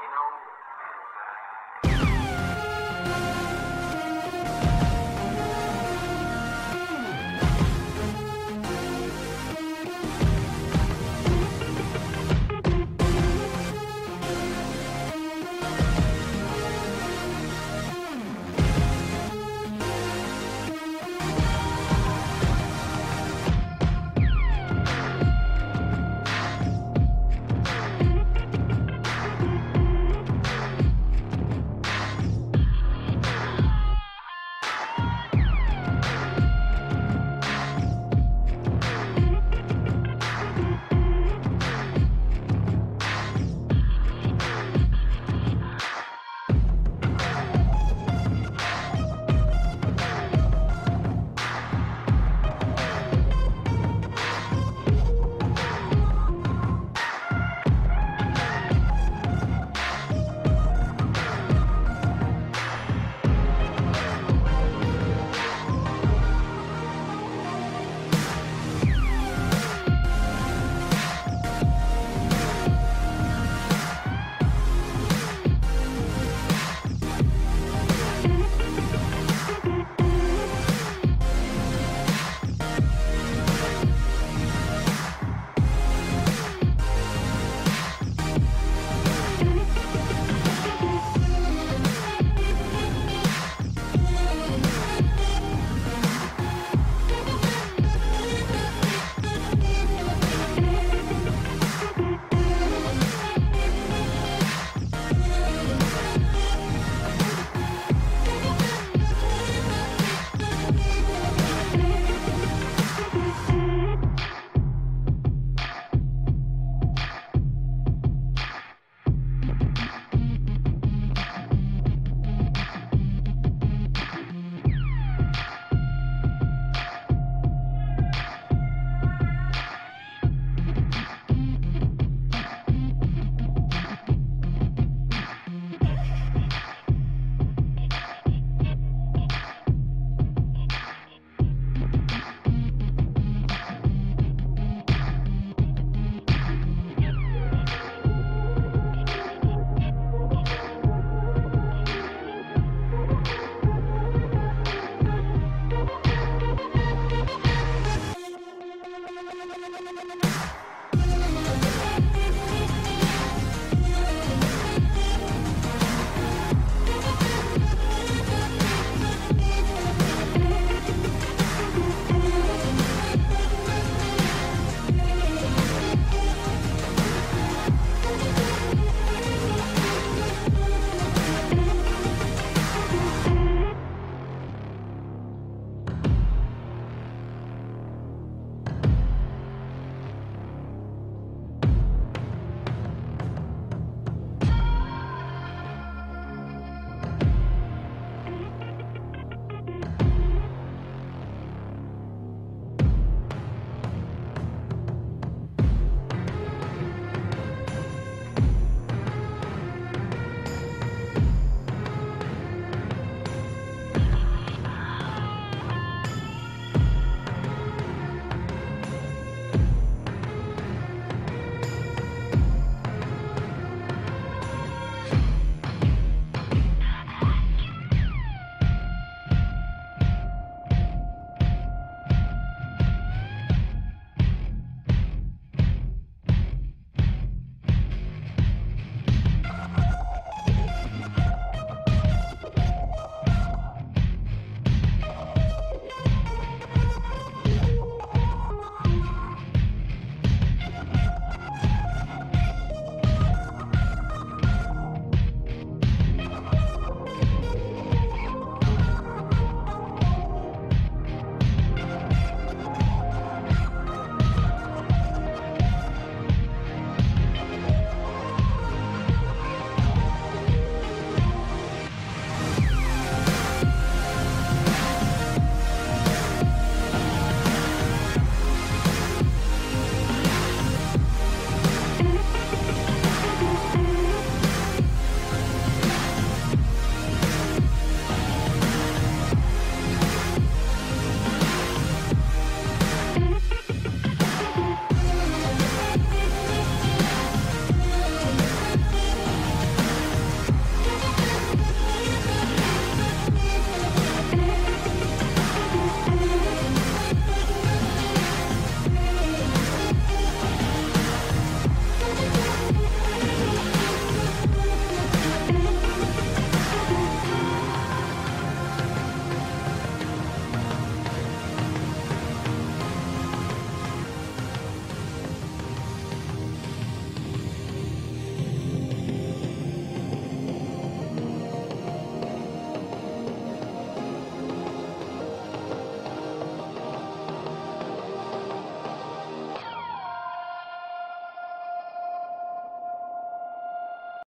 you know, Bye.